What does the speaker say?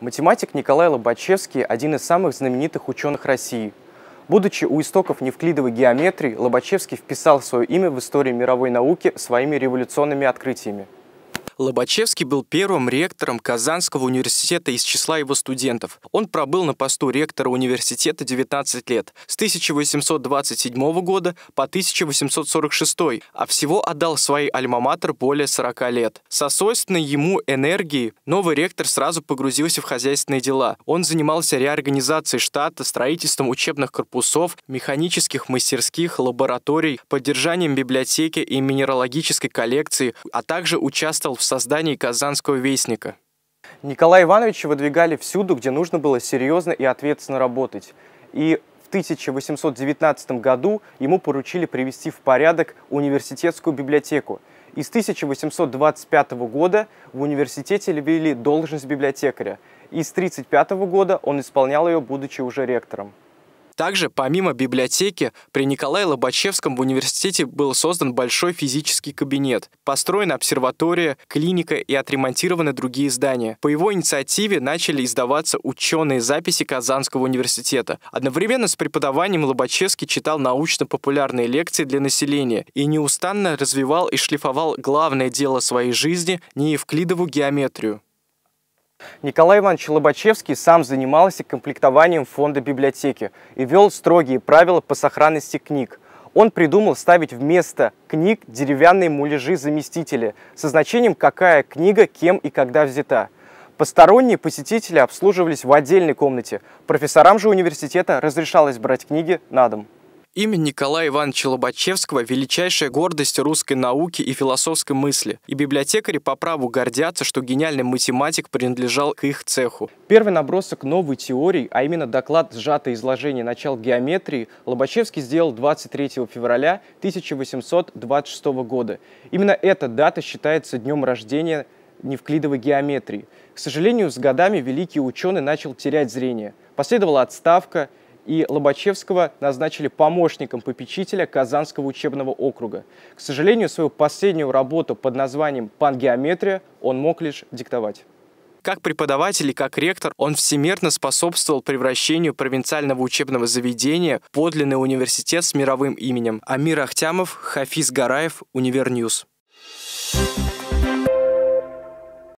Математик Николай Лобачевский – один из самых знаменитых ученых России. Будучи у истоков невклидовой геометрии, Лобачевский вписал свое имя в историю мировой науки своими революционными открытиями. Лобачевский был первым ректором Казанского университета из числа его студентов. Он пробыл на посту ректора университета 19 лет, с 1827 года по 1846, а всего отдал своей альма-матер более 40 лет. Со свойственной ему энергией новый ректор сразу погрузился в хозяйственные дела. Он занимался реорганизацией штата, строительством учебных корпусов, механических мастерских, лабораторий, поддержанием библиотеки и минералогической коллекции, а также участвовал в создании Казанского вестника. Николая Ивановича выдвигали всюду, где нужно было серьезно и ответственно работать. И в 1819 году ему поручили привести в порядок университетскую библиотеку. И с 1825 года в университете ввели должность библиотекаря. И с 1935 года он исполнял ее, будучи уже ректором. Также, помимо библиотеки, при Николае Лобачевском в университете был создан большой физический кабинет, построена обсерватория, клиника и отремонтированы другие здания. По его инициативе начали издаваться ученые записи Казанского университета. Одновременно с преподаванием Лобачевский читал научно-популярные лекции для населения и неустанно развивал и шлифовал главное дело своей жизни – неевклидову геометрию. Николай Иванович Лобачевский сам занимался комплектованием фонда библиотеки и вел строгие правила по сохранности книг. Он придумал ставить вместо книг деревянные муляжи-заместители со значением, какая книга, кем и когда взята. Посторонние посетители обслуживались в отдельной комнате. Профессорам же университета разрешалось брать книги на дом. Имя Николая Ивановича Лобачевского – величайшая гордость русской науки и философской мысли, и библиотекари по праву гордятся, что гениальный математик принадлежал к их цеху. Первый набросок новой теории, а именно доклад «Сжатое изложение начал геометрии» Лобачевский сделал 23 февраля 1826 года. Именно эта дата считается днем рождения невклидовой геометрии. К сожалению, с годами великий ученый начал терять зрение. Последовала отставка – и Лобачевского назначили помощником попечителя Казанского учебного округа. К сожалению, свою последнюю работу под названием «Пангеометрия» он мог лишь диктовать. Как преподаватель и как ректор он всемирно способствовал превращению провинциального учебного заведения в подлинный университет с мировым именем. Амир Ахтямов, Хафиз Гараев, Univer News. Thank you